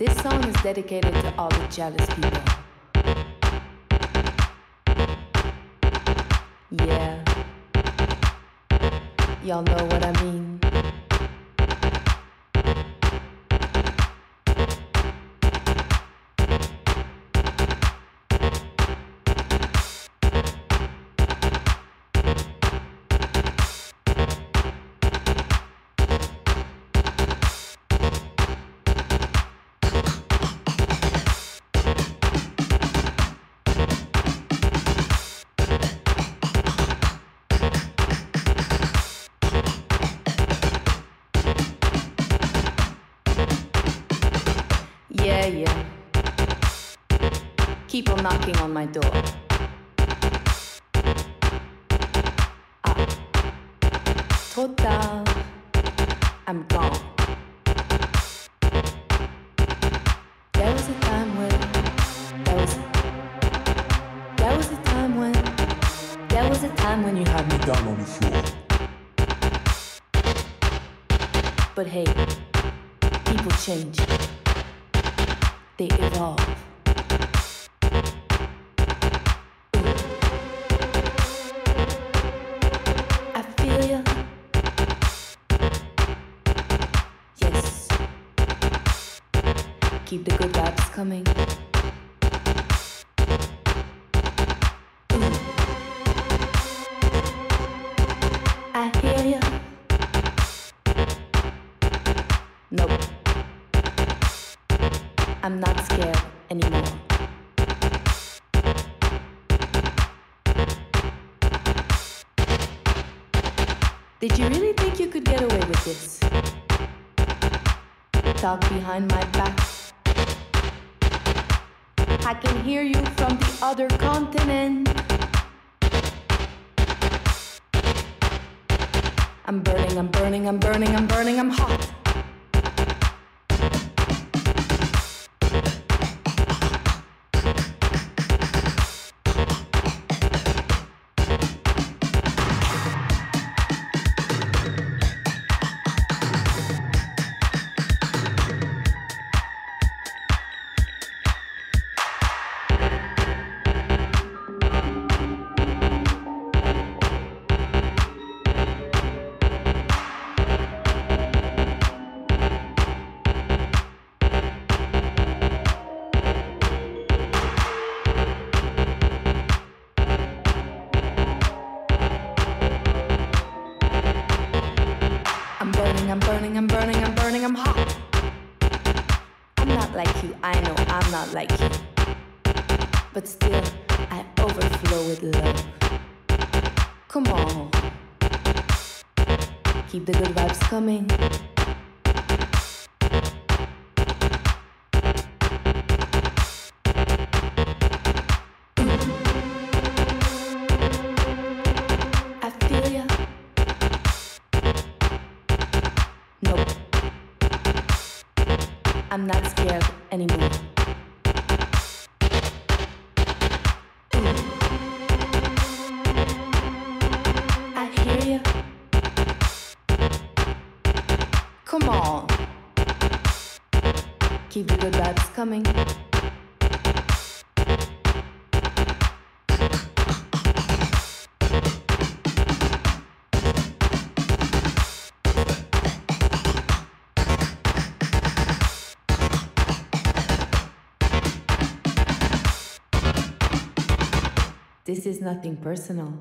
This song is dedicated to all the jealous people. Yeah. Y'all know what I mean. Yeah, yeah. Keep on knocking on my door. Ah. Total. I'm gone. There was a time when. There was. There was a time when. There was a time when you had me down on the floor. But hey, people change. They evolve. Keep the good vibes coming. I hear ya. I'm not scared anymore. Did you really think you could get away with this? Talk behind my back. I can hear you from the other continent. I'm burning, I'm burning, I'm burning, I'm burning, I'm hot. Burning, I'm burning, I'm burning, I'm hot. I'm not like you, I know I'm not like you. But still, I overflow with love. Come on. Keep the good vibes coming. I'm not scared anymore. I hear you. Come on. Keep the good vibes coming. This is nothing personal.